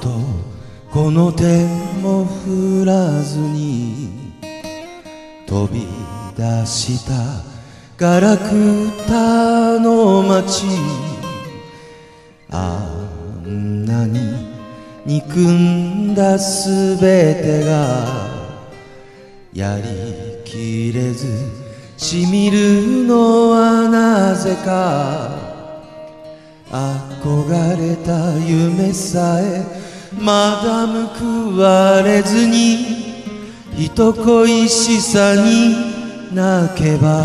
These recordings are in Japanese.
とこの手も振らずに飛び出したガラクタの街。あんなに憎んだすべてがやりきれずしみるのはなぜか。憧れた夢さえまだ報われずに人恋しさに泣けば。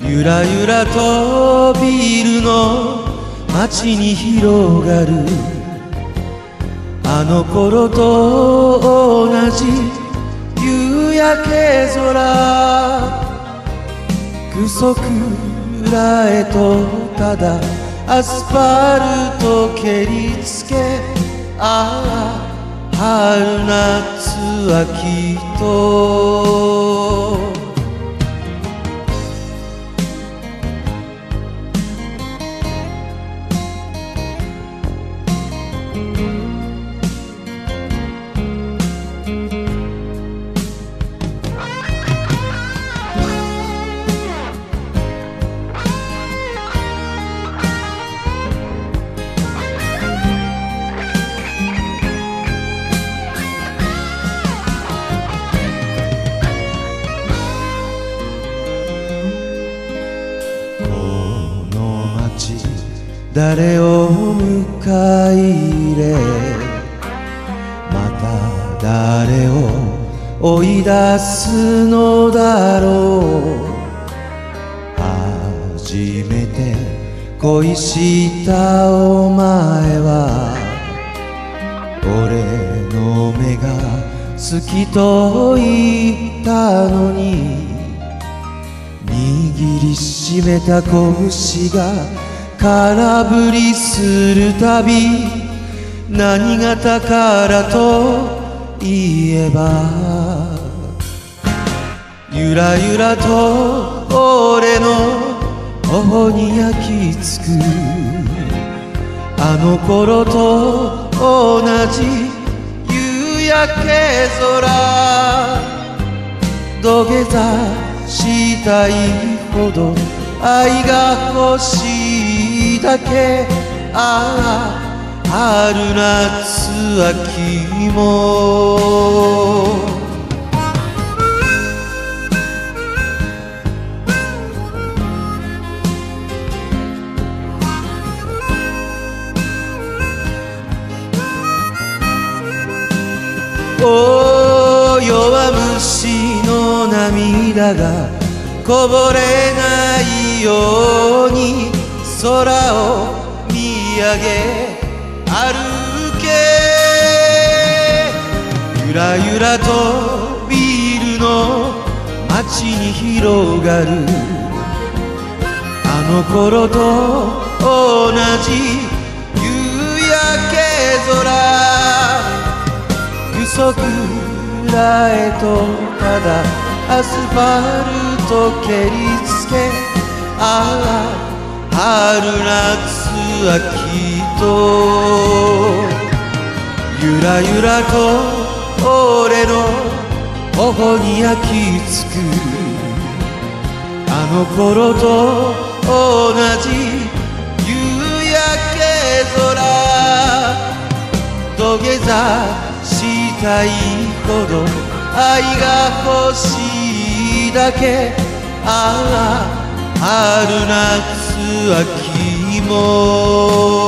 ゆらゆらとビールの街に広がる。あの頃と同じ夕焼け空。くそくらへとただアスファルト蹴りつけああ春夏秋と誰を迎え入れまた誰を追い出すのだろう。初めて恋したお前は俺の目が好きと言ったのに。握りしめた拳が空振りするたび何が宝と言えばゆらゆらと俺の頬に焼き付く。あの頃と同じ夕焼け空。土下座したいほど愛が欲しい。だけああ春夏秋も。お弱虫の涙がこぼれないように。空を見上げ歩け。ゆらゆらとビールの街に広がる。あの頃と同じ夕焼け空。不足らへとただアスファルト蹴りつけ。ああ。春夏秋とゆらゆらと俺の頬に焼き付く。あの頃と同じ夕焼け空。土下座したいほど愛が欲しいだけ。ああ春夏秋も。